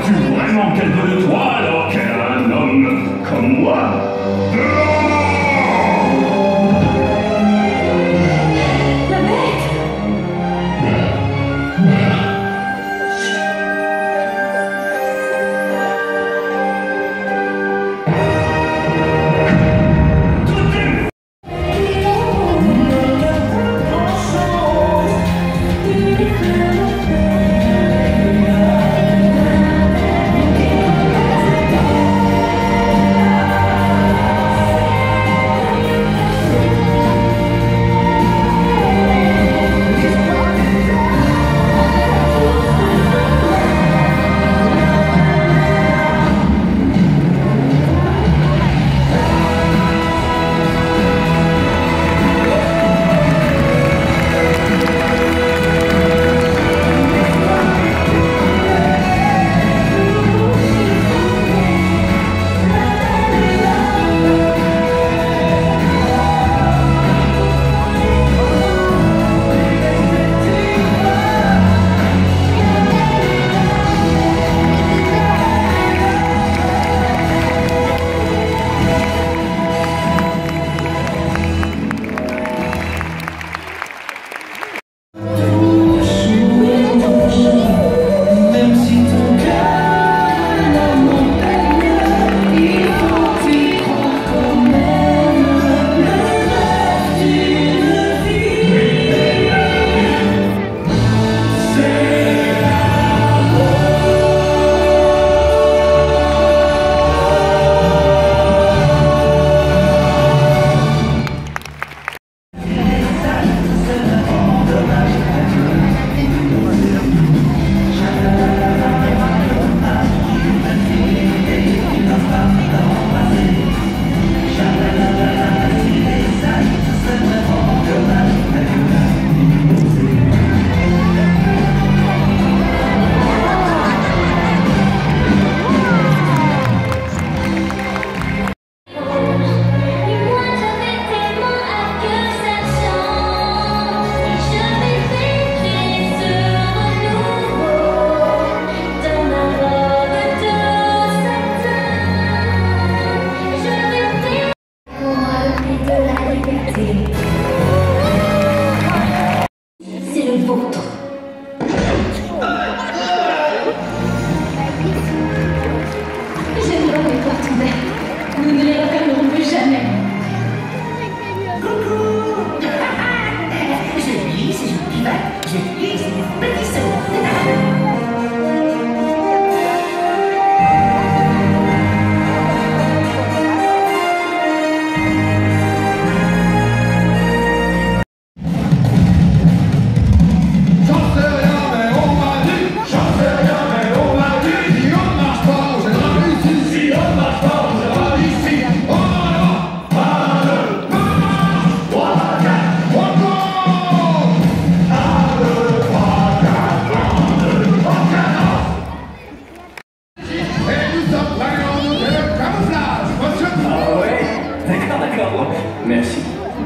Crois-tu vraiment qu'elle veut de toi alors qu'elle a un homme comme moi?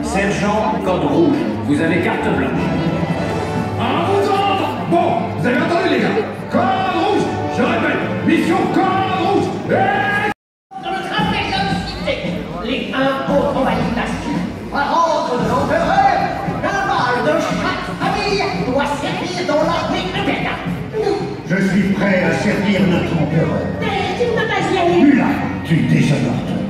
Sergent Code Rouge, vous avez carte blanche. Un vous entend Bon, vous avez entendu les gars Code rouge Je répète, mission code rouge Et... Dans notre impérieuse cité, les impôts la cité. Par ordre de l'empereur, un mâle de chaque famille doit servir dans l'armée impériale. Je suis prêt à servir notre empereur. Mais tu ne peux pas y aller. Mulan, tu déshonores